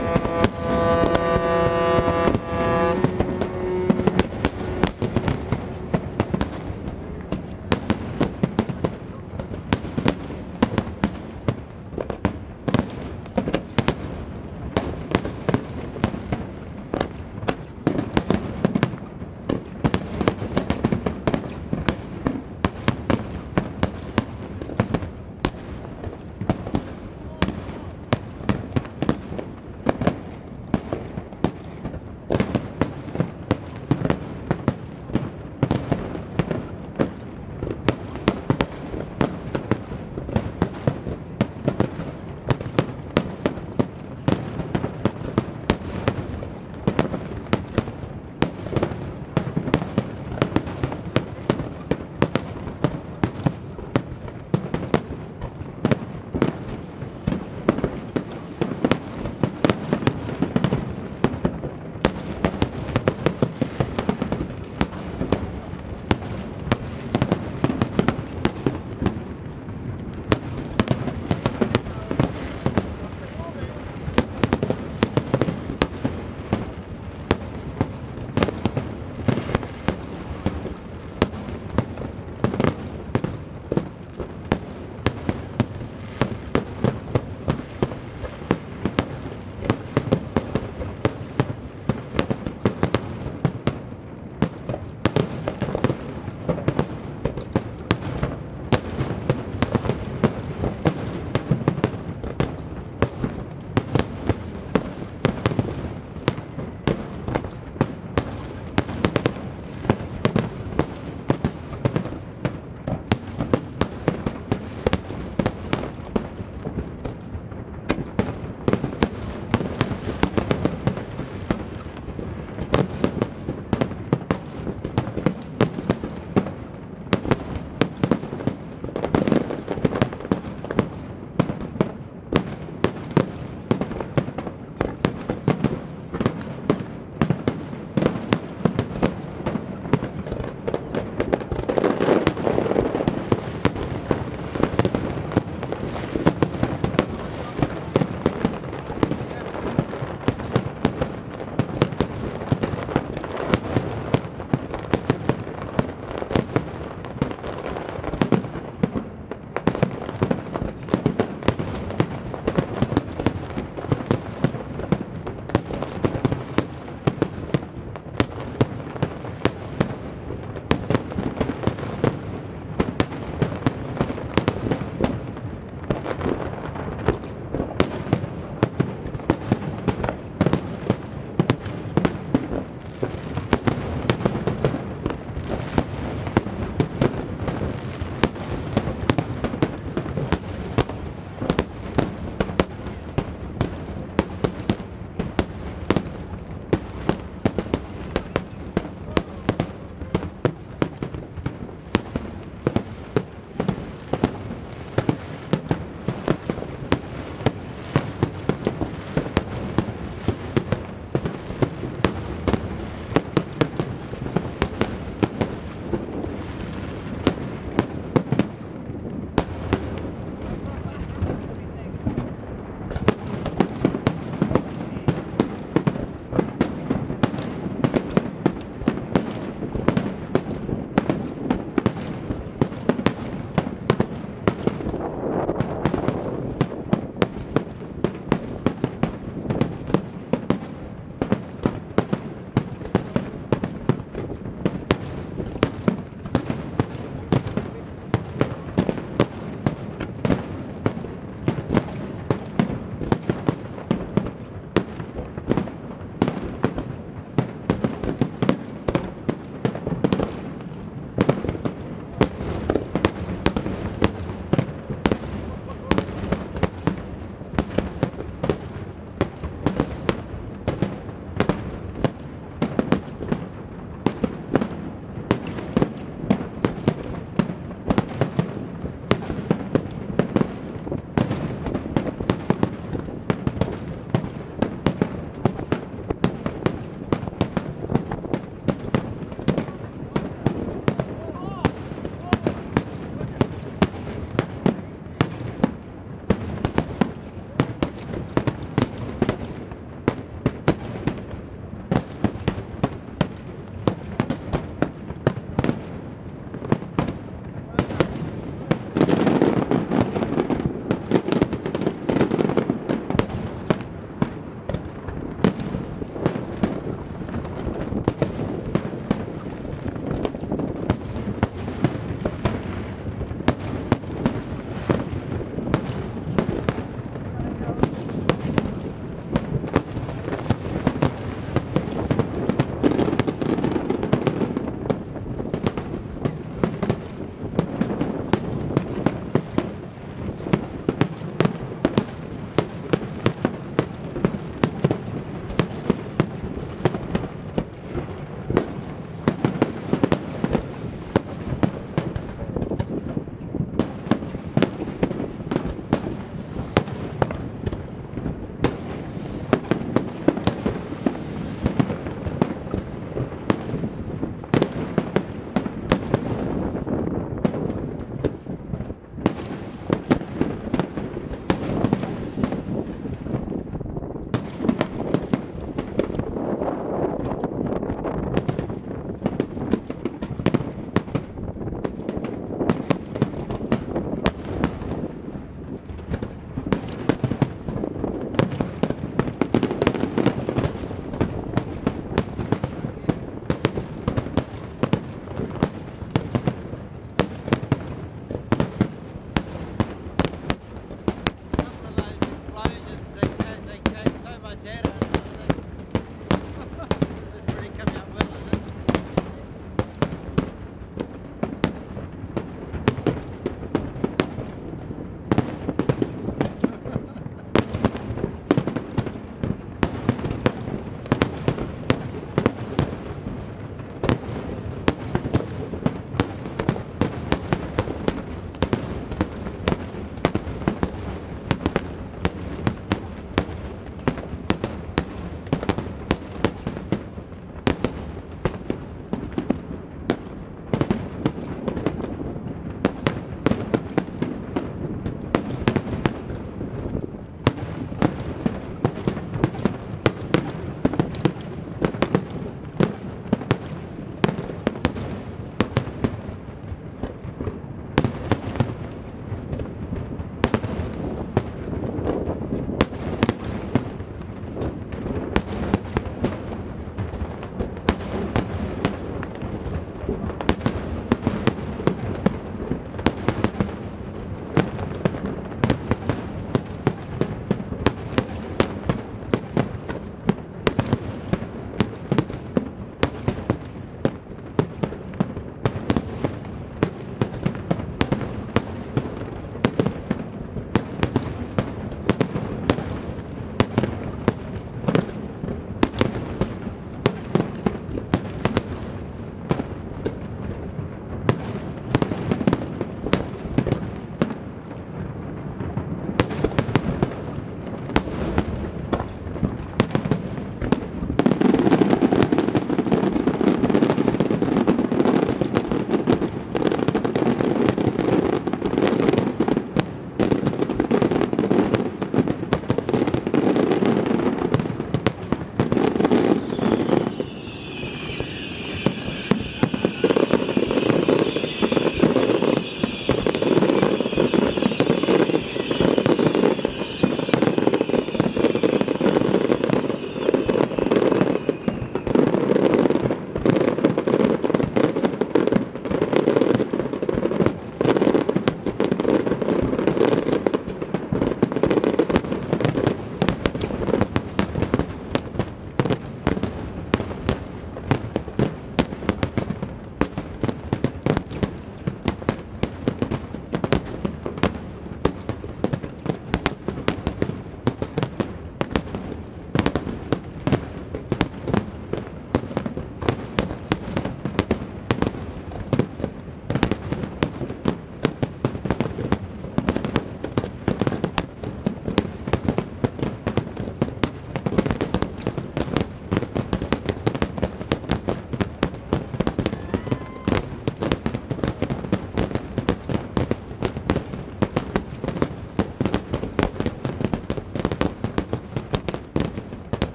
you.